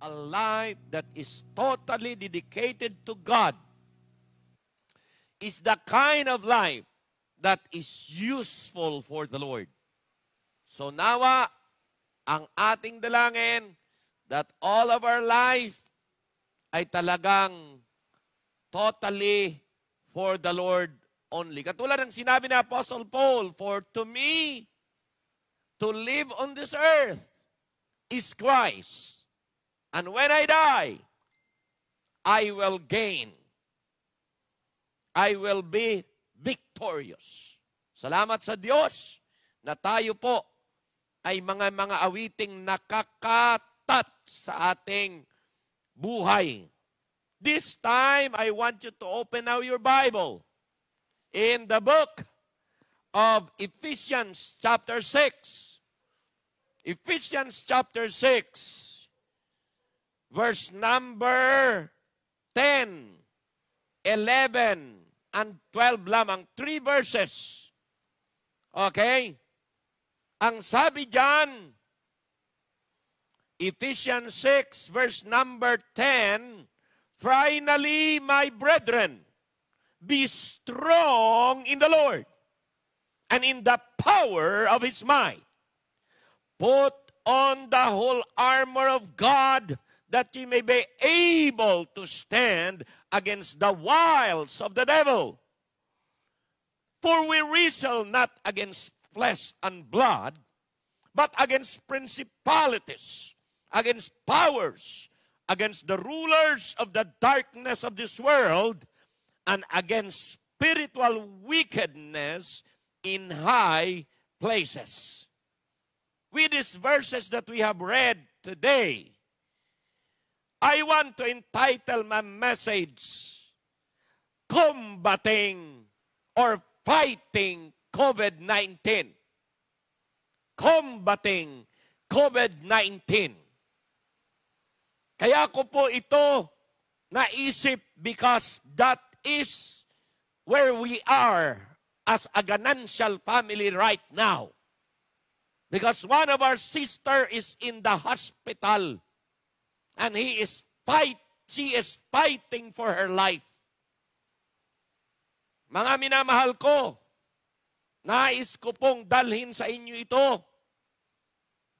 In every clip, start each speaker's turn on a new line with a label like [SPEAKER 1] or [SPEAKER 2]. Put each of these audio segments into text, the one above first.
[SPEAKER 1] a life that is totally dedicated to God is the kind of life that is useful for the Lord. So nawa, ang ating dalangin that all of our life ay talagang totally for the Lord only. Katulad ng sinabi ni Apostle Paul, For to me, to live on this earth is Christ. And when I die, I will gain. I will be victorious. Salamat sa Diyos na tayo po ay mga mga awiting nakakatat sa ating buhay. This time, I want you to open now your Bible in the book of Ephesians chapter 6. Ephesians chapter 6, verse number 10, 11, and 12 lamang. Three verses. Okay? Ang sabi diyan, Ephesians 6, verse number 10, Finally, my brethren, be strong in the Lord and in the power of his might. Put on the whole armor of God that ye may be able to stand against the wiles of the devil. For we wrestle not against flesh and blood, but against principalities, against powers, against the rulers of the darkness of this world, and against spiritual wickedness in high places. With these verses that we have read today, I want to entitle my message, Combating or Fighting COVID-19. Combating COVID-19. Kaya ko po ito naisip because that is where we are as a Ganancial family right now. Because one of our sister is in the hospital and he is fight, she is fighting for her life. Mga minamahal ko, nais ko pong dalhin sa inyo ito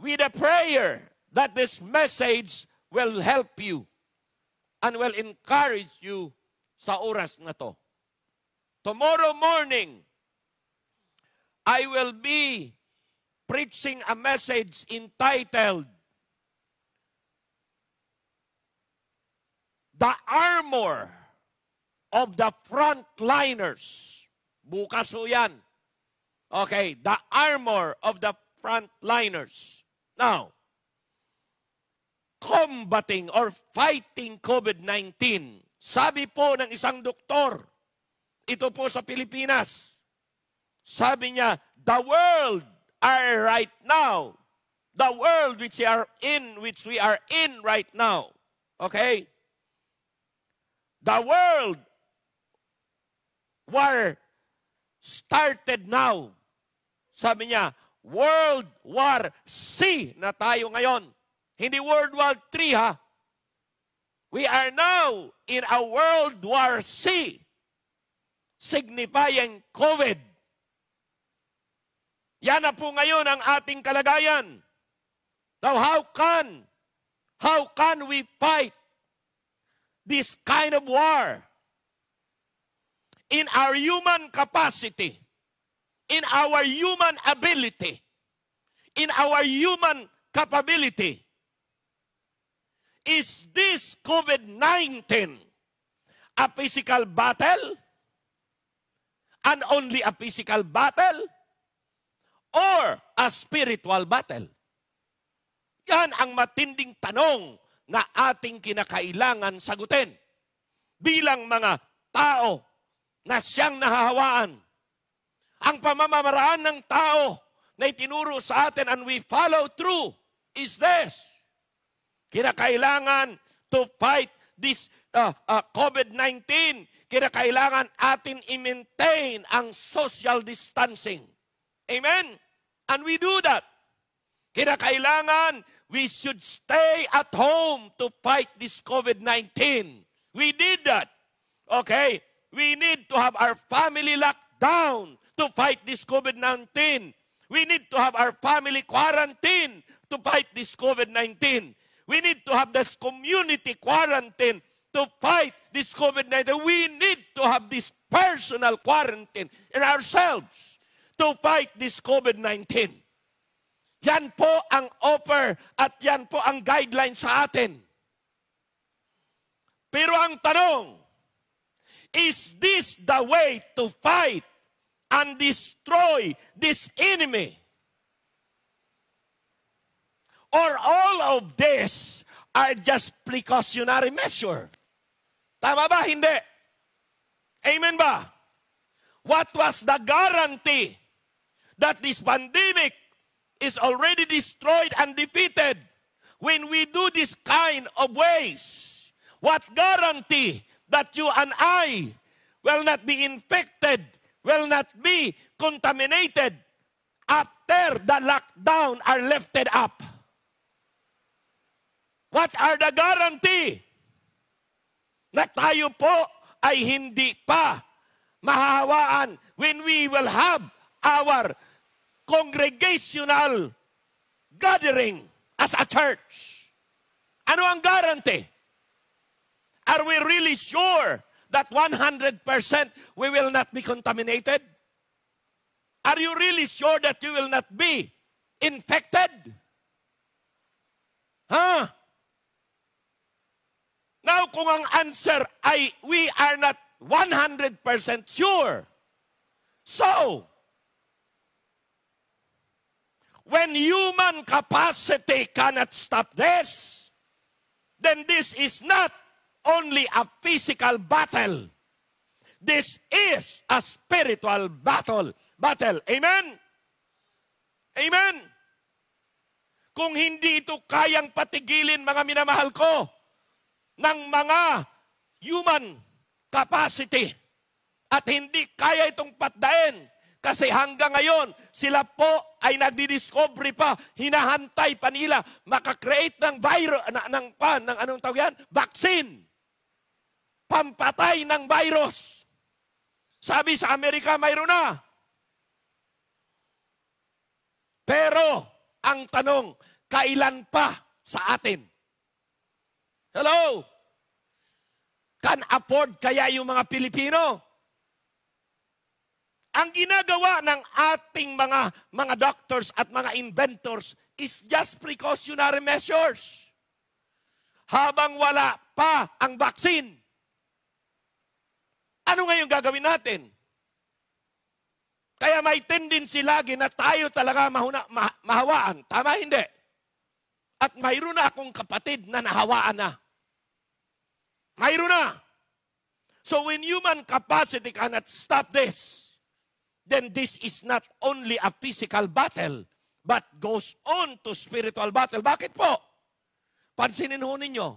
[SPEAKER 1] with a prayer that this message will help you and will encourage you sa oras na to. Tomorrow morning, I will be preaching a message entitled The Armor of the Frontliners. Bukas ho yan. Okay, the armor of the frontliners. Now, combating or fighting COVID-19. Sabi po ng isang doktor, ito po sa Pilipinas, sabi niya, the world are right now, the world which we are in, which we are in right now, okay? The world war started now. Sabi niya, World War C na tayo ngayon. Hindi World War III ha. We are now in a World War C, signifying COVID. Yan na po ngayon ang ating kalagayan. Now, how can, how can we fight this kind of war? In our human capacity, in our human ability, in our human capability, Is this COVID-19 a physical battle? And only a physical battle? Or a spiritual battle? Yan ang matinding tanong na ating kinakailangan sagutin bilang mga tao na siyang nahahawaan. Ang pamamaraan ng tao na itinuro sa atin and we follow through is this. Kinakailangan to fight this uh, uh, COVID-19. Kinakailangan atin i-maintain ang social distancing. Amen? And we do that. Kinakailangan we should stay at home to fight this COVID-19. We did that. Okay? We need to have our family locked down to fight this COVID-19. We need to have our family quarantine to fight this COVID-19. We need to have this community quarantine to fight this COVID-19. We need to have this personal quarantine in ourselves to fight this COVID-19. Yan po ang offer at yan po ang guideline sa atin. Pero ang tanong, is this the way to fight and destroy this enemy? Or all of this are just precautionary measure? Tama ba? Hindi. Amen ba? What was the guarantee that this pandemic is already destroyed and defeated when we do this kind of ways? What guarantee that you and I will not be infected, will not be contaminated after the lockdown are lifted up? What are the guarantee na tayo po ay hindi pa mahahawaan when we will have our congregational gathering as a church. Ano ang guarantee? Are we really sure that 100% we will not be contaminated? Are you really sure that you will not be infected? Huh? Now, kung ang answer ay we are not 100% sure. So, when human capacity cannot stop this, then this is not only a physical battle. This is a spiritual battle. Battle. Amen? Amen? Kung hindi ito kayang patigilin, mga minamahal ko, ng mga human capacity at hindi kaya itong patdain kasi hanggang ngayon, sila po ay nagdi-discovery pa, hinahantay pa nila, makakreate ng virus, na, ng, pa, ng anong tawag yan? Vaccine. Pampatay ng virus. Sabi sa Amerika, mayroon na. Pero, ang tanong, kailan pa sa atin? Hello? Can afford kaya yung mga Pilipino? Ang ginagawa ng ating mga mga doctors at mga inventors is just precautionary measures. Habang wala pa ang vaccine. Ano ngayon gagawin natin? Kaya may tendency lagi na tayo talaga mahuna, ma, mahawaan. Tama hindi? At mayroon na akong kapatid na nahawaan na. Mayroon na. So when human capacity cannot stop this, then this is not only a physical battle, but goes on to spiritual battle. Bakit po? Pansinin ho ninyo,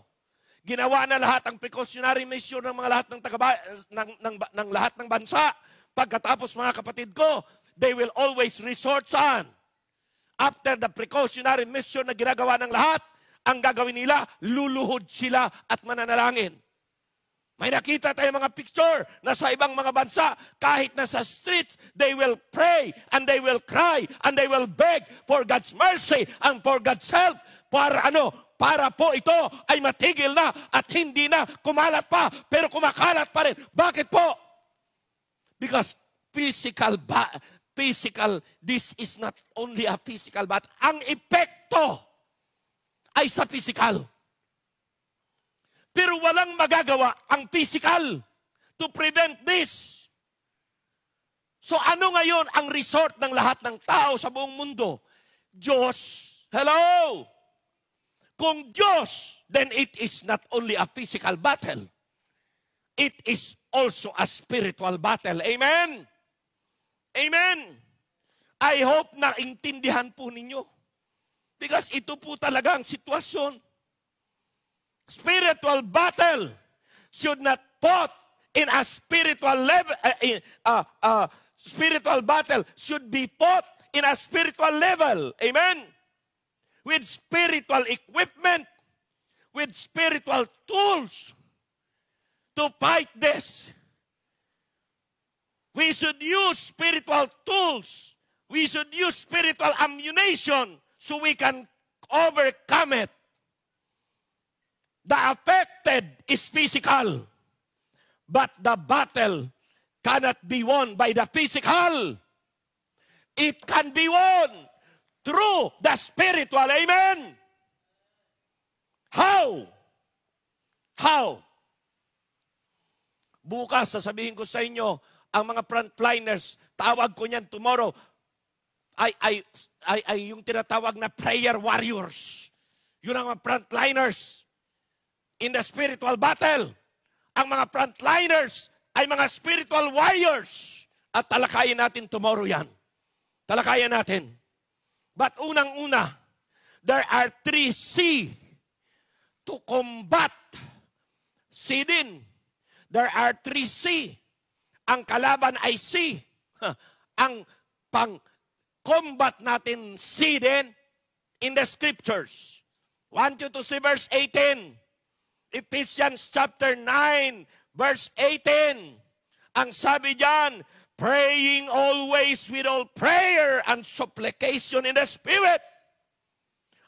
[SPEAKER 1] ginawa na lahat ang precautionary measure ng mga lahat ng, taga, ng, ng, ng lahat ng bansa. Pagkatapos mga kapatid ko, they will always resort saan? After the precautionary measure na ginagawa ng lahat, ang gagawin nila, luluhod sila at mananalangin. May nakita tayo mga picture na sa ibang mga bansa, kahit na sa streets, they will pray and they will cry and they will beg for God's mercy and for God's help. Para ano? Para po ito ay matigil na at hindi na kumalat pa, pero kumakalat pa rin. Bakit po? Because physical, ba physical, this is not only a physical, but ang epekto ay sa physical. Pero walang magagawa ang physical to prevent this. So ano ngayon ang resort ng lahat ng tao sa buong mundo? Diyos. Hello? Kung Diyos, then it is not only a physical battle. It is also a spiritual battle. Amen? Amen? I hope na intindihan po ninyo. Because ito po talaga ang sitwasyon spiritual battle should not put in a spiritual level, uh, uh, uh, spiritual battle should be fought in a spiritual level. Amen? with spiritual equipment, with spiritual tools to fight this. We should use spiritual tools. We should use spiritual ammunition so we can overcome it. The affected is physical, but the battle cannot be won by the physical. It can be won through the spiritual. Amen. How? How? Bukas, sasabihin ko sa inyo, ang mga frontliners, tawag ko niyan tomorrow, ay, ay, ay, ay yung tinatawag na prayer warriors. Yun ang mga frontliners in the spiritual battle. Ang mga frontliners ay mga spiritual warriors. At talakayin natin tomorrow yan. Talakayan natin. But unang-una, there are three C to combat sin. There are three C. Ang kalaban ay C. Ang pang-combat natin C din in the scriptures. 1 to see verse 18. Ephesians chapter 9, verse 18. Ang sabi diyan, praying always with all prayer and supplication in the Spirit,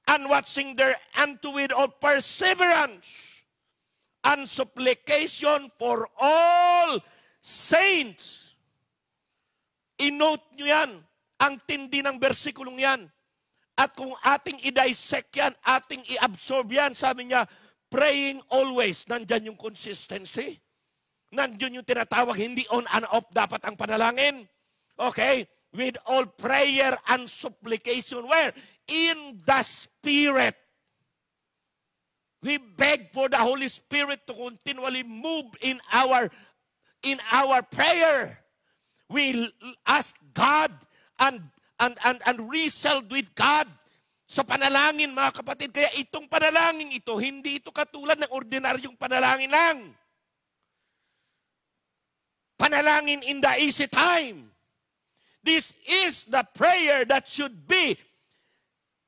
[SPEAKER 1] and watching thereunto with all perseverance and supplication for all saints. I-note nyo yan, ang tindi ng versikulong yan. At kung ating i-dissect yan, ating i-absorb yan, sabi niya, praying always, nandyan yung consistency. Nandiyon yung tinatawag, hindi on and off dapat ang panalangin. Okay? With all prayer and supplication. Where? In the Spirit. We beg for the Holy Spirit to continually move in our in our prayer. We ask God and and and and wrestled with God sa panalangin mga kapatid. Kaya itong panalangin ito, hindi ito katulad ng ordinaryong panalangin lang panalangin in the easy time. This is the prayer that should be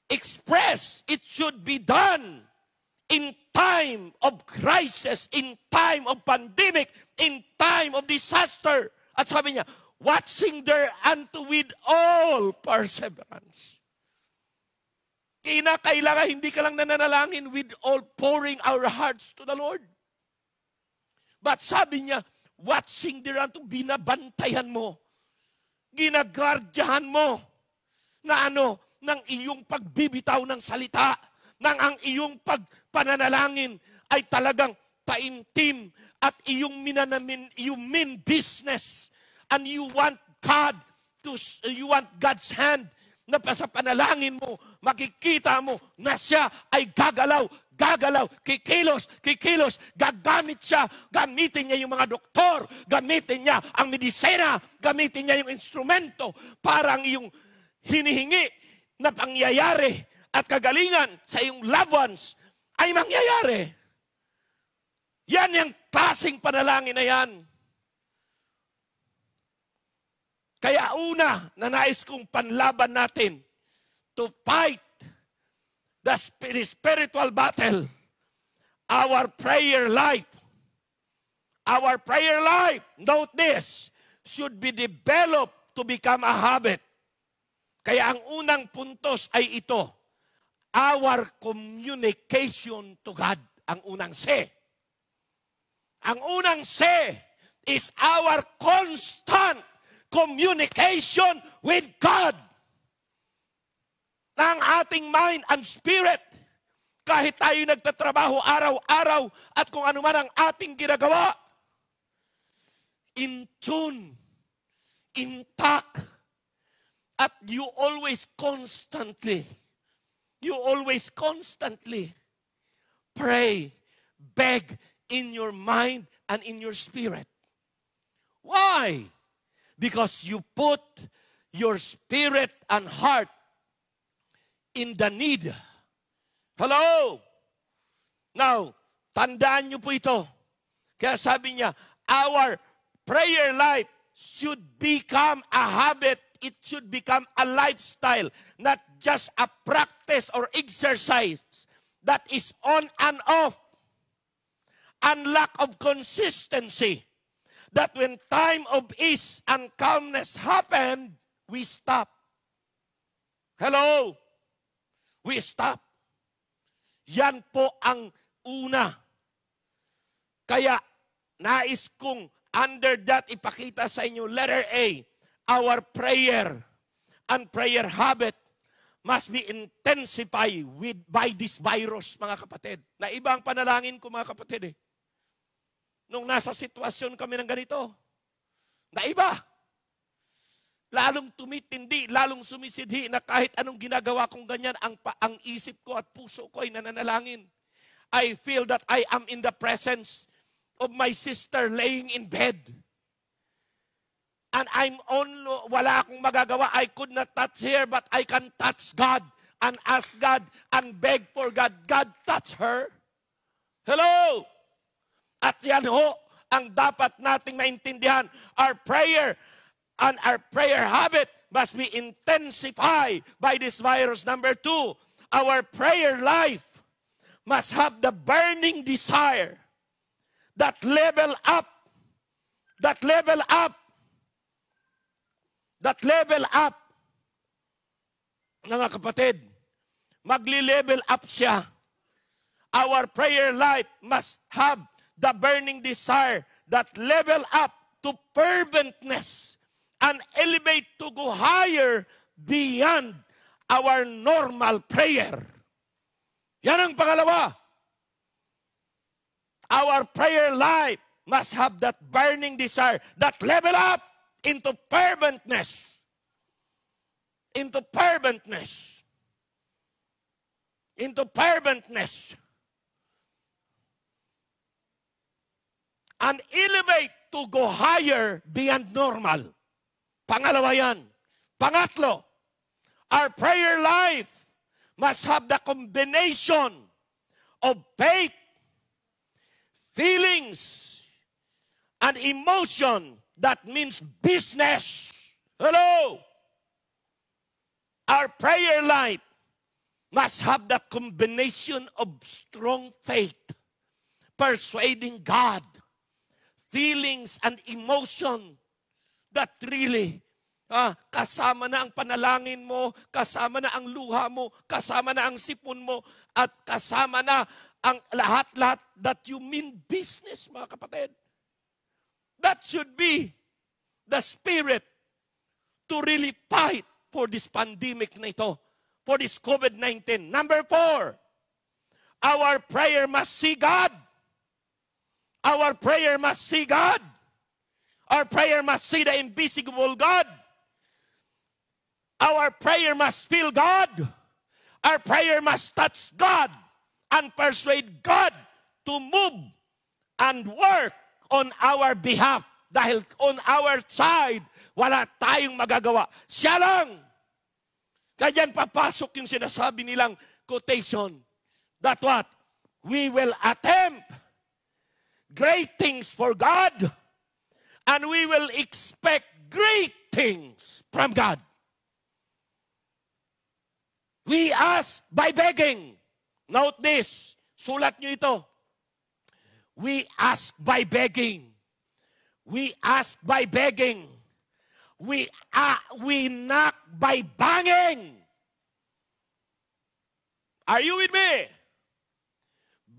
[SPEAKER 1] expressed. It should be done in time of crisis, in time of pandemic, in time of disaster. At sabi niya, watching there unto with all perseverance. Kinakailangan, hindi ka lang nananalangin with all pouring our hearts to the Lord. But sabi niya, watching thereunto, binabantayan mo, ginagardyahan mo, na ano, ng iyong pagbibitaw ng salita, ng ang iyong pagpananalangin ay talagang taimtim at iyong minanamin, you mean business and you want God to, you want God's hand na sa panalangin mo, makikita mo na siya ay gagalaw gagalaw, kikilos, kikilos, gagamit siya, gamitin niya yung mga doktor, gamitin niya ang medisina, gamitin niya yung instrumento para ang iyong hinihingi na pangyayari at kagalingan sa iyong loved ones ay mangyayari. Yan yung klaseng panalangin na yan. Kaya una na nais kong panlaban natin to fight the spiritual battle, our prayer life, our prayer life, note this, should be developed to become a habit. Kaya ang unang puntos ay ito, our communication to God, ang unang C. Ang unang C is our constant communication with God ng ating mind and spirit. Kahit tayo nagtatrabaho araw-araw at kung ano man ang ating ginagawa, in tune, intact, at you always constantly, you always constantly pray, beg in your mind and in your spirit. Why? Because you put your spirit and heart in the need. Hello? Now, tandaan niyo po ito. Kaya sabi niya, our prayer life should become a habit. It should become a lifestyle. Not just a practice or exercise that is on and off and lack of consistency. That when time of ease and calmness happened, we stop. Hello? We stop. Yan po ang una. Kaya nais kong under that ipakita sa inyo, letter A, our prayer and prayer habit must be intensified with, by this virus, mga kapatid. Na ibang panalangin ko, mga kapatid eh. Nung nasa sitwasyon kami ng ganito, na iba. Lalong tumitindi, lalong sumisidhi na kahit anong ginagawa kong ganyan, ang, ang isip ko at puso ko ay nananalangin. I feel that I am in the presence of my sister laying in bed and I'm on, wala akong magagawa. I could not touch her, but I can touch God and ask God and beg for God. God, touch her. Hello? At yan ho, ang dapat nating maintindihan. Our prayer and our prayer habit must be intensified by this virus. Number two, our prayer life must have the burning desire that level up, that level up that level up, mga kapatid, magli-level up siya. Our prayer life must have the burning desire that level up to ferventness and elevate to go higher beyond our normal prayer. Yan ang pangalawa. Our prayer life must have that burning desire, that level up into ferventness. Into ferventness. Into ferventness. And elevate to go higher beyond normal. Pangalawa yan. Pangatlo, our prayer life must have the combination of faith, feelings, and emotion that means business. Hello? Our prayer life must have that combination of strong faith, persuading God, feelings and emotion that really ah, kasama na ang panalangin mo, kasama na ang luha mo, kasama na ang sipon mo, at kasama na ang lahat-lahat that you mean business, mga kapatid. That should be the spirit to really fight for this pandemic na ito, for this COVID-19. Number four, our prayer must see God. Our prayer must see God. Our prayer must see the invisible God. Our prayer must feel God. Our prayer must touch God and persuade God to move and work on our behalf. Dahil on our side, wala tayong magagawa. Siya lang. Kaya papasok yung sinasabi nilang quotation. That what? We will attempt great things for God and we will expect great things from God. We ask by begging. Note this. Sulat nyo ito. We ask by begging. We ask by begging. We, uh, we knock by banging. Are you with me?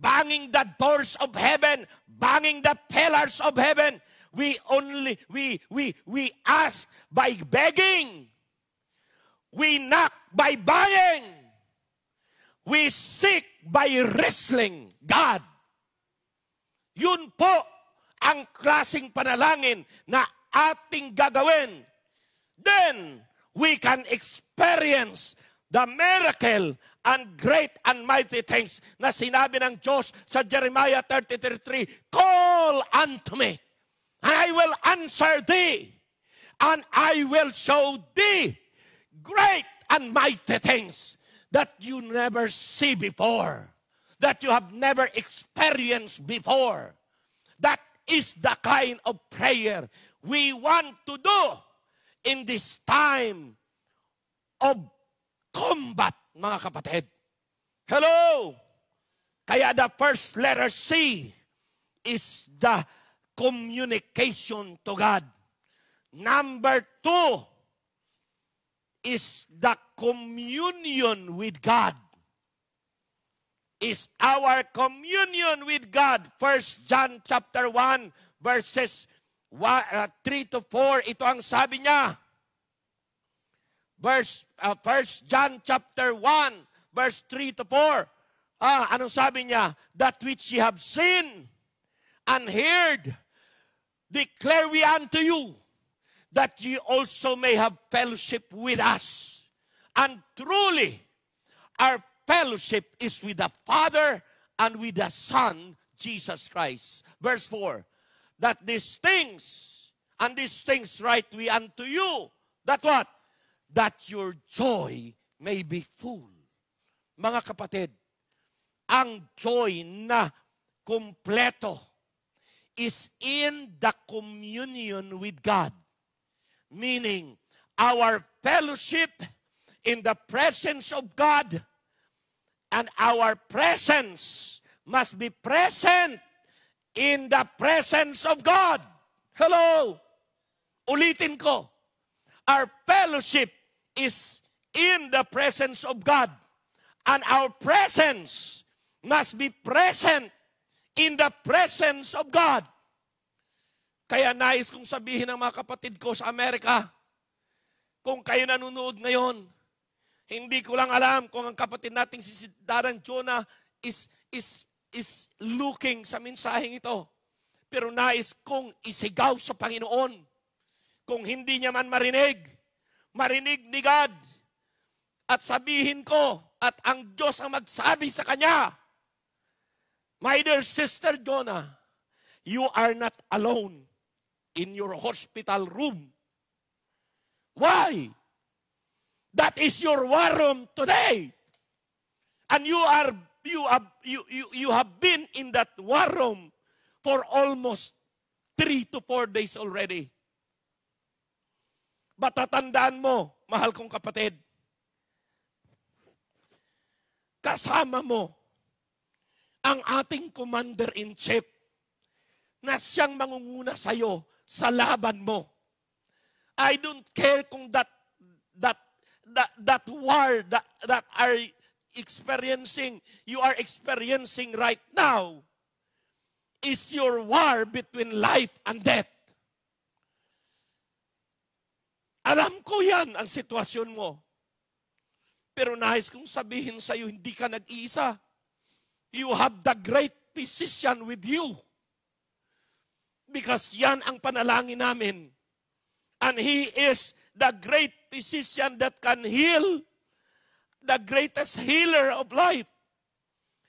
[SPEAKER 1] Banging the doors of heaven, banging the pillars of heaven. We only, we, we, we ask by begging. We knock by banging. We seek by wrestling God. Yun po ang klasing panalangin na ating gagawin. Then, we can experience the miracle and great and mighty things na sinabi ng Diyos sa Jeremiah 33.3, Call unto me, and I will answer thee, and I will show thee great and mighty things that you never see before that you have never experienced before. That is the kind of prayer we want to do in this time of combat, mga kapatid. Hello! Kaya the first letter C is the communication to God. Number two is the communion with God. Is our communion with God. First John chapter 1 verses 3 uh, to 4. Ito ang sabi niya. Verse, uh, First John chapter 1 verse 3 to 4. Ah, anong sabi niya? That which ye have seen and heard, declare we unto you, that ye also may have fellowship with us. And truly, our fellowship is with the Father and with the Son, Jesus Christ. Verse 4, that these things, and these things write we unto you, that what? That your joy may be full. Mga kapatid, ang joy na kumpleto is in the communion with God. Meaning, our fellowship in the presence of God and our presence must be present in the presence of God. Hello! Ulitin ko. Our fellowship is in the presence of God. And our presence must be present in the presence of God. Kaya nais kong sabihin ng mga kapatid ko sa Amerika, kung kayo nanonood ngayon, hindi ko lang alam kung ang kapatid nating si Darren Jonah is, is, is looking sa mensaheng ito. Pero nais kong isigaw sa Panginoon. Kung hindi niya man marinig, marinig ni God. At sabihin ko, at ang Diyos ang magsabi sa kanya, My dear sister Jonah, you are not alone in your hospital room. Why? That is your war room today. And you are you have you, you, you have been in that war room for almost three to four days already. Batatandaan mo, mahal kong kapatid, kasama mo ang ating commander-in-chief na siyang mangunguna sa iyo sa laban mo. I don't care kung that that that, that war that, that are experiencing you are experiencing right now is your war between life and death. Alam ko yan ang sitwasyon mo. Pero nais kong sabihin sa iyo, hindi ka nag-iisa. You have the great physician with you. Because yan ang panalangin namin. And He is the great physician that can heal. The greatest healer of life.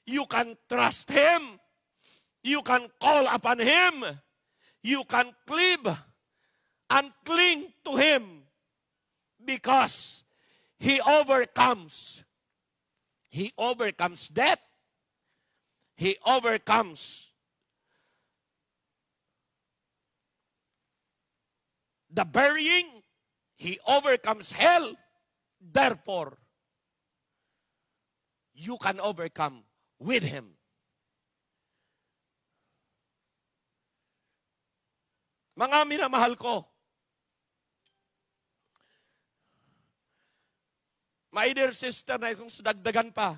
[SPEAKER 1] You can trust Him. You can call upon Him. You can cleave and cling to Him. Because He overcomes. He overcomes death he overcomes the burying, he overcomes hell. Therefore, you can overcome with him. Mga minamahal ko, my dear sister na kung dagdagan pa,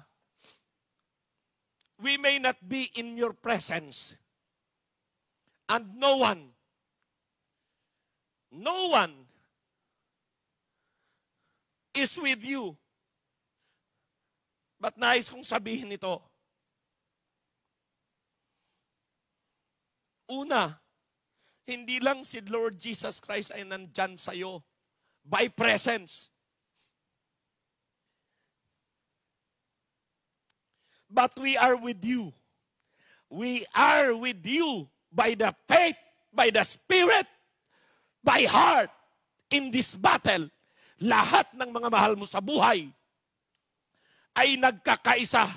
[SPEAKER 1] we may not be in your presence. And no one, no one is with you. But nais kong sabihin ito. Una, hindi lang si Lord Jesus Christ ay nandyan sa'yo by presence. But we are with you. We are with you by the faith, by the Spirit, by heart in this battle. Lahat ng mga mahal mo sa buhay ay nagkakaisa.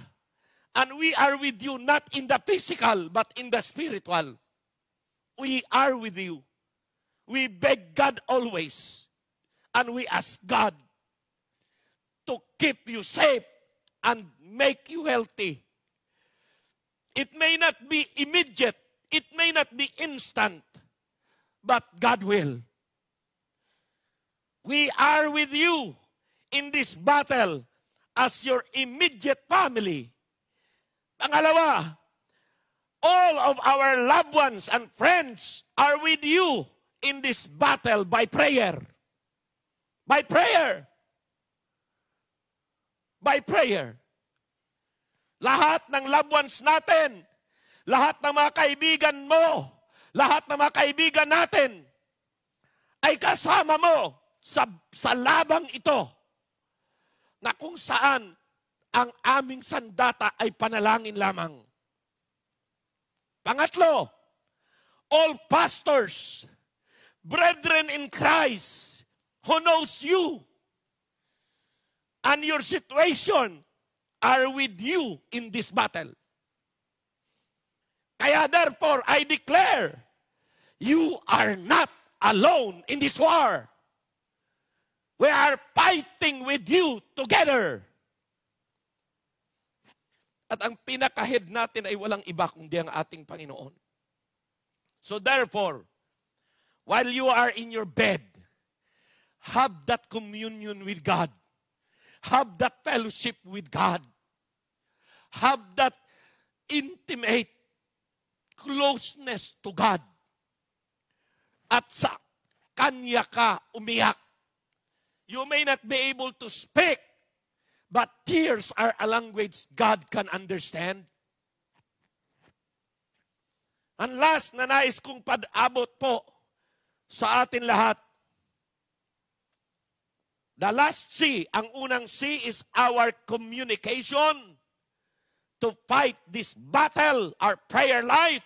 [SPEAKER 1] And we are with you not in the physical, but in the spiritual. We are with you. We beg God always. And we ask God to keep you safe and make you healthy. It may not be immediate, it may not be instant, but God will. We are with you in this battle as your immediate family. Pangalawa, all of our loved ones and friends are with you in this battle by prayer. By prayer. By prayer. Lahat ng loved ones natin, lahat ng mga kaibigan mo, lahat ng mga kaibigan natin, ay kasama mo sa, sa labang ito na kung saan ang aming sandata ay panalangin lamang. Pangatlo, all pastors, brethren in Christ, who knows you and your situation are with you in this battle. Kaya therefore, I declare, you are not alone in this war. We are fighting with you together. At ang pinakahid natin ay walang iba kundi ang ating Panginoon. So therefore, while you are in your bed, have that communion with God. Have that fellowship with God. Have that intimate closeness to God. At sa Kanya ka umiyak. You may not be able to speak, but tears are a language God can understand. And last na nais kong pad-abot po sa atin lahat, The last C, ang unang C is our communication to fight this battle, our prayer life.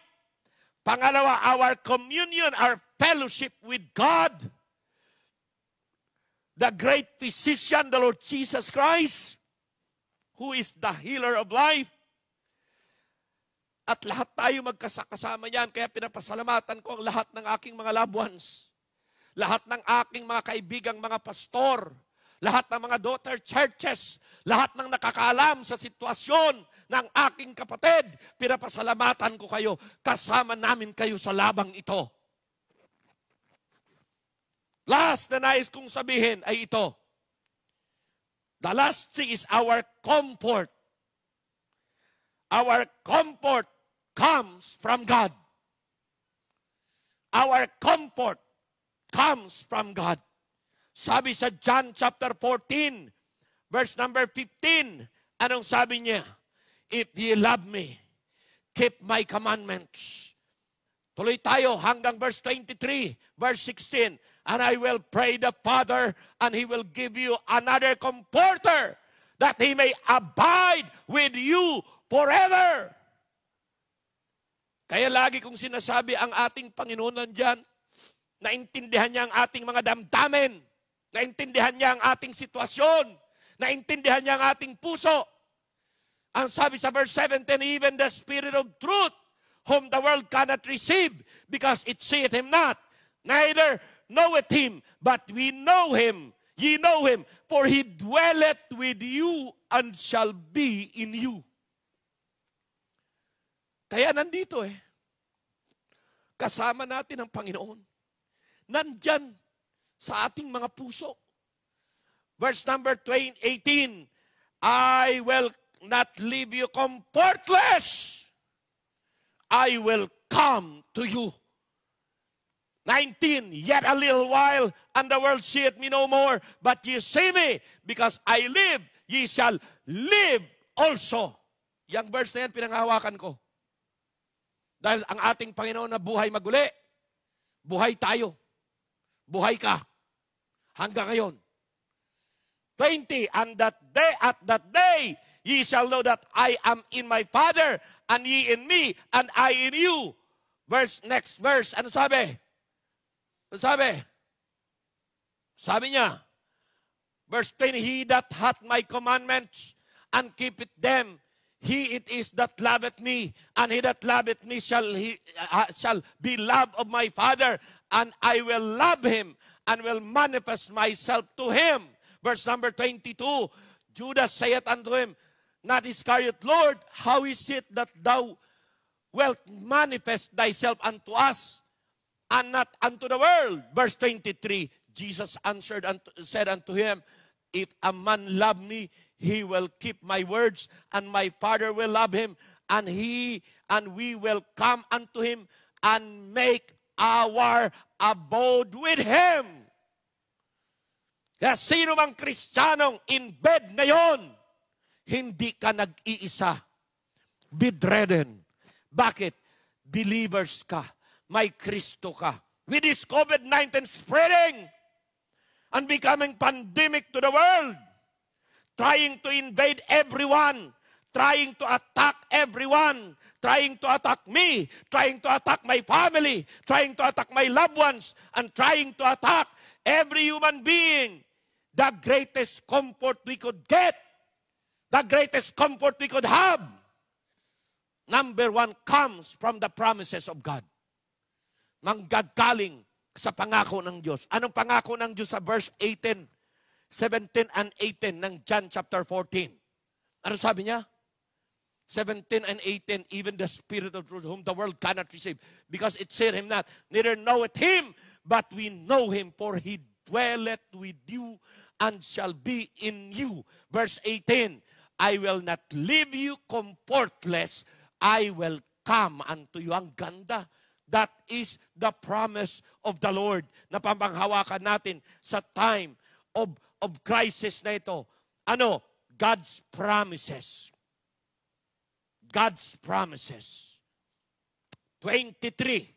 [SPEAKER 1] Pangalawa, our communion, our fellowship with God. The great physician, the Lord Jesus Christ, who is the healer of life. At lahat tayo magkasakasama yan, kaya pinapasalamatan ko ang lahat ng aking mga loved ones. Lahat ng aking mga kaibigang mga pastor, lahat ng mga daughter churches, lahat ng nakakaalam sa sitwasyon ng aking kapatid, pinapasalamatan ko kayo, kasama namin kayo sa labang ito. Last na nais kong sabihin ay ito. The last thing is our comfort. Our comfort comes from God. Our comfort comes from God. Sabi sa John chapter 14, verse number 15, anong sabi niya? If ye love me, keep my commandments. Tuloy tayo hanggang verse 23, verse 16. And I will pray the Father, and He will give you another comforter, that He may abide with you forever. Kaya lagi kong sinasabi ang ating Panginoon nandyan, naintindihan niya ang ating mga damdamin. Naintindihan niya ang ating sitwasyon. Naintindihan niya ang ating puso. Ang sabi sa verse 17, even the Spirit of truth, whom the world cannot receive, because it seeth him not, neither knoweth him, but we know him. Ye know him, for he dwelleth with you and shall be in you. Kaya nandito eh. Kasama natin ang Panginoon. Nandyan sa ating mga puso. Verse number 18, I will not leave you comfortless. I will come to you. 19, yet a little while, and the world seeth me no more, but ye see me, because I live, ye shall live also. Yang verse na yan, pinanghawakan ko. Dahil ang ating Panginoon na buhay maguli, buhay tayo. Buhay ka. Hanggang ngayon. 20, and that day, at that day, ye shall know that I am in my Father, and ye in me, and I in you. Verse, next verse, ano sabi? Ano sabi? Sabi niya, verse 20, He that hath my commandments and keepeth them, he it is that loveth me, and he that loveth me shall, he, uh, shall be loved of my Father, and I will love him and will manifest myself to him. Verse number 22, Judas saith unto him, Not Iscariot, Lord, how is it that thou wilt manifest thyself unto us and not unto the world? Verse 23, Jesus answered and said unto him, If a man love me, he will keep my words, and my Father will love him, and he and we will come unto him and make our abode with him. Kaya sino mang kristyanong in bed ngayon, hindi ka nag-iisa. Bedridden. Bakit? Believers ka. May Kristo ka. With this COVID-19 spreading and becoming pandemic to the world, trying to invade everyone, trying to attack everyone, trying to attack me, trying to attack my family, trying to attack my loved ones, and trying to attack every human being. The greatest comfort we could get, the greatest comfort we could have, number one comes from the promises of God. Manggagaling sa pangako ng Diyos. Anong pangako ng Diyos sa verse 18, 17 and 18 ng John chapter 14? Ano sabi niya? 17 and 18, even the Spirit of truth, whom the world cannot receive, because it said him not, neither knoweth him, but we know him, for he dwelleth with you and shall be in you. Verse 18, I will not leave you comfortless, I will come unto you. Ang ganda. That is the promise of the Lord na pambanghawakan natin sa time of, of crisis na ito. Ano? God's promises. God's promises. 23.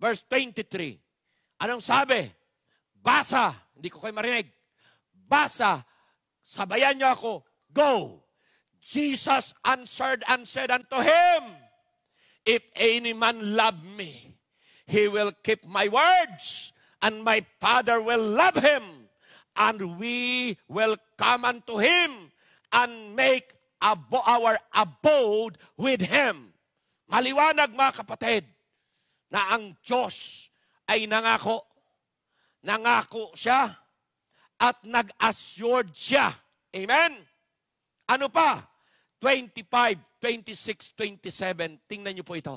[SPEAKER 1] Verse 23. Anong sabi? Basa. Hindi ko kayo marinig. Basa. Sabayan niyo ako. Go. Jesus answered and said unto him, If any man love me, he will keep my words, and my Father will love him, and we will come unto him and make abo- our abode with Him. Maliwanag mga kapatid na ang Diyos ay nangako. Nangako siya at nag-assured siya. Amen? Ano pa? 25, 26, 27. Tingnan niyo po ito.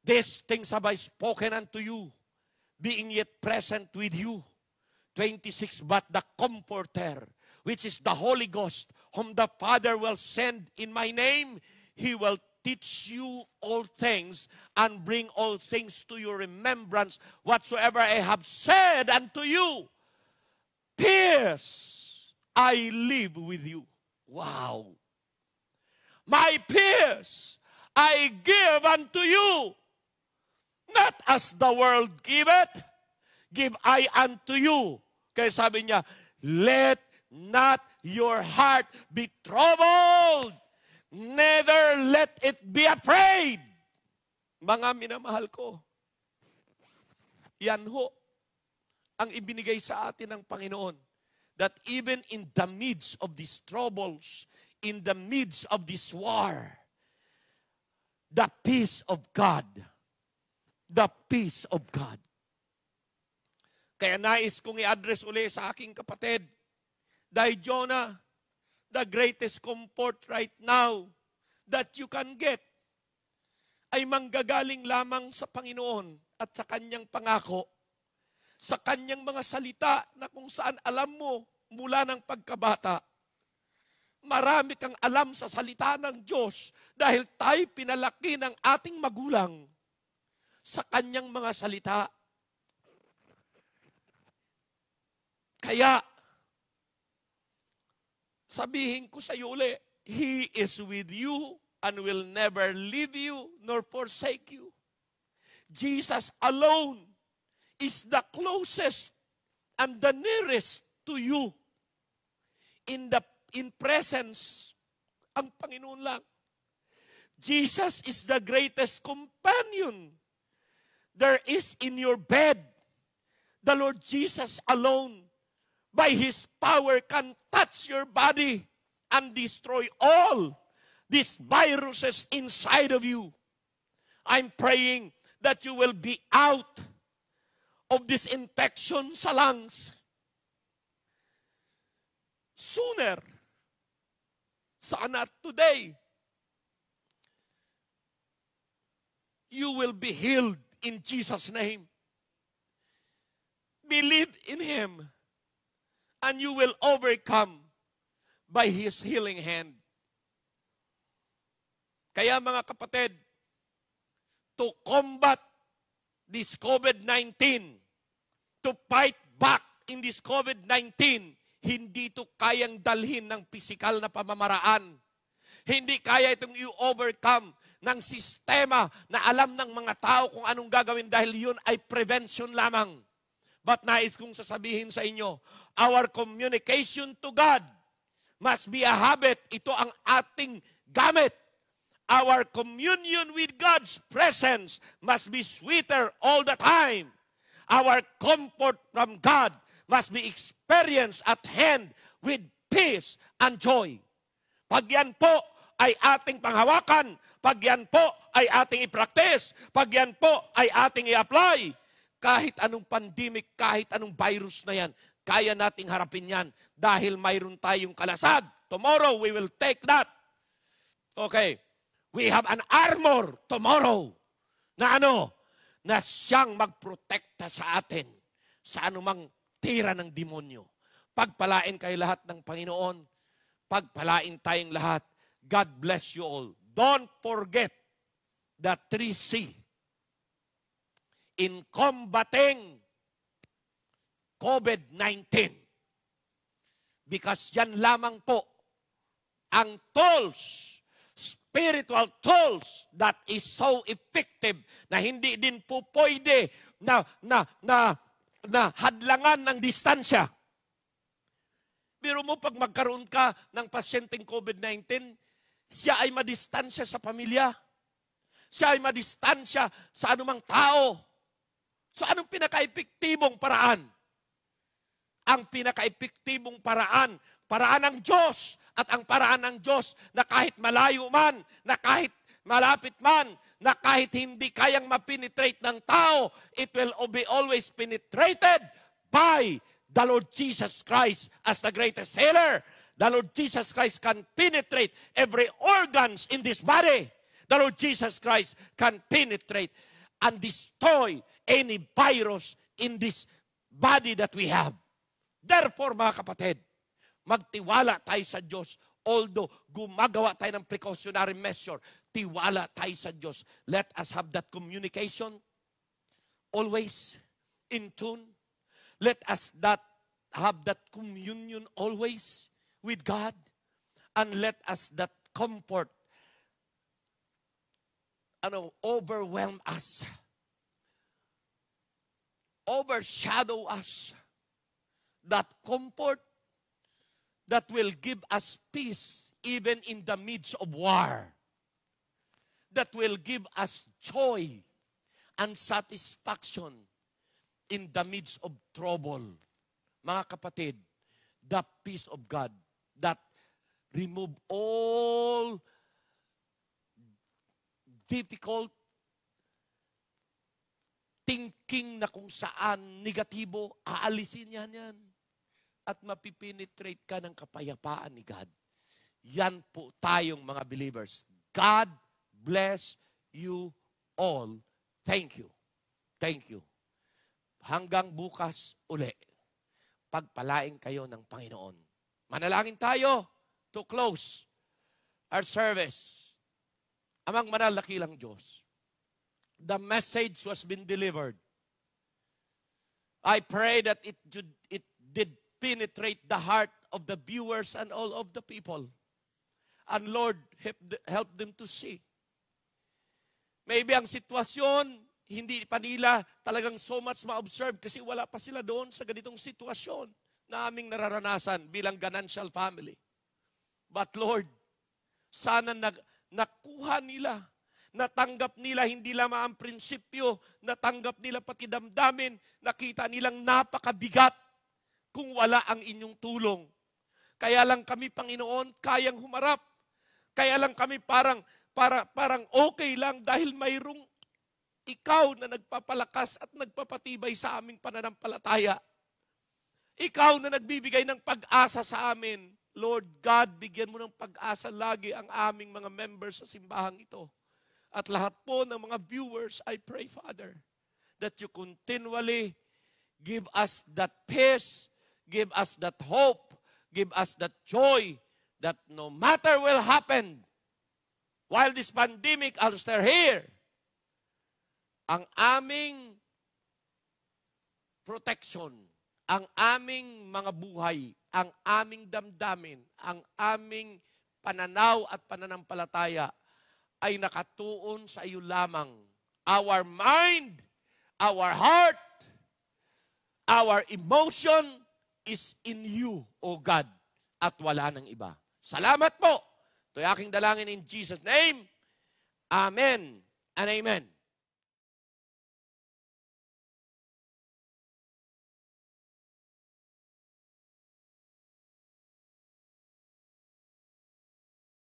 [SPEAKER 1] These things have I spoken unto you, being yet present with you. 26, but the Comforter, which is the Holy Ghost, whom the Father will send in my name, He will teach you all things and bring all things to your remembrance whatsoever I have said unto you. Peace I live with you. Wow. My peace I give unto you. Not as the world giveth, give I unto you. Kaya sabi niya, let not your heart be troubled, neither let it be afraid. Mga minamahal ko, yan ho ang ibinigay sa atin ng Panginoon. That even in the midst of these troubles, in the midst of this war, the peace of God, the peace of God. Kaya nais kong i-address uli sa aking kapatid, Dahil Jonah, the greatest comfort right now that you can get ay manggagaling lamang sa Panginoon at sa kanyang pangako, sa kanyang mga salita na kung saan alam mo mula ng pagkabata. Marami kang alam sa salita ng Diyos dahil tayo pinalaki ng ating magulang sa kanyang mga salita. Kaya, sabihin ko sa iyo uli, He is with you and will never leave you nor forsake you. Jesus alone is the closest and the nearest to you. In the in presence, ang Panginoon lang. Jesus is the greatest companion there is in your bed. The Lord Jesus alone by His power can touch your body and destroy all these viruses inside of you. I'm praying that you will be out of this infection sa lungs. sooner. Sana today, you will be healed in Jesus' name. Believe in Him, and you will overcome by His healing hand. Kaya mga kapatid, to combat this COVID-19, to fight back in this COVID-19, hindi to kayang dalhin ng pisikal na pamamaraan. Hindi kaya itong i-overcome ng sistema na alam ng mga tao kung anong gagawin dahil yun ay prevention lamang. But nais kong sasabihin sa inyo, our communication to God must be a habit. Ito ang ating gamit. Our communion with God's presence must be sweeter all the time. Our comfort from God must be experienced at hand with peace and joy. Pag yan po ay ating panghawakan, pag yan po ay ating i-practice, pag yan po ay ating i-apply, kahit anong pandemic, kahit anong virus na yan, kaya nating harapin yan dahil mayroon tayong kalasag. Tomorrow, we will take that. Okay. We have an armor tomorrow na ano? Na siyang magprotekta sa atin sa anumang tira ng demonyo. Pagpalain kayo lahat ng Panginoon. Pagpalain tayong lahat. God bless you all. Don't forget the 3C in combating COVID-19. Because yan lamang po ang tools, spiritual tools that is so effective na hindi din po pwede na, na, na, na hadlangan ng distansya. Pero mo pag magkaroon ka ng pasyenteng COVID-19, siya ay madistansya sa pamilya. Siya ay madistansya sa anumang tao. So anong pinaka-epektibong paraan? Ang pinaka-epektibong paraan, paraan ng Diyos at ang paraan ng Diyos na kahit malayo man, na kahit malapit man, na kahit hindi kayang mapenetrate ng tao, it will be always penetrated by the Lord Jesus Christ as the greatest healer The Lord Jesus Christ can penetrate every organs in this body. The Lord Jesus Christ can penetrate and destroy any virus in this body that we have. Therefore, mga kapatid, magtiwala tayo sa Diyos. Although gumagawa tayo ng precautionary measure, tiwala tayo sa Diyos. Let us have that communication always in tune. Let us that have that communion always with God and let us that comfort ano, overwhelm us. Overshadow us. That comfort that will give us peace even in the midst of war. That will give us joy and satisfaction in the midst of trouble. Mga kapatid, the peace of God that remove all difficult thinking na kung saan negatibo, aalisin yan yan. At mapipenetrate ka ng kapayapaan ni God. Yan po tayong mga believers. God bless you all. Thank you. Thank you. Hanggang bukas uli. Pagpalaing kayo ng Panginoon. Manalangin tayo to close our service. Amang manalakilang Diyos. The message was been delivered. I pray that it, it did penetrate the heart of the viewers and all of the people. And Lord, help, them to see. Maybe ang sitwasyon, hindi pa nila talagang so much ma-observe kasi wala pa sila doon sa ganitong sitwasyon na aming nararanasan bilang ganancial family. But Lord, sana nag, nakuha nila, natanggap nila hindi lamang ang prinsipyo, natanggap nila pati damdamin, nakita nilang napakabigat kung wala ang inyong tulong. Kaya lang kami, Panginoon, kayang humarap. Kaya lang kami parang, para, parang okay lang dahil mayroong ikaw na nagpapalakas at nagpapatibay sa aming pananampalataya. Ikaw na nagbibigay ng pag-asa sa amin. Lord God, bigyan mo ng pag-asa lagi ang aming mga members sa simbahang ito. At lahat po ng mga viewers, I pray, Father, that you continually give us that peace, give us that hope, give us that joy, that no matter will happen, while this pandemic are still here, ang aming protection, ang aming mga buhay, ang aming damdamin, ang aming pananaw at pananampalataya ay nakatuon sa iyo lamang. Our mind, our heart, our emotion is in you, O God, at wala ng iba. Salamat po. Ito ay aking dalangin in Jesus' name. Amen and amen.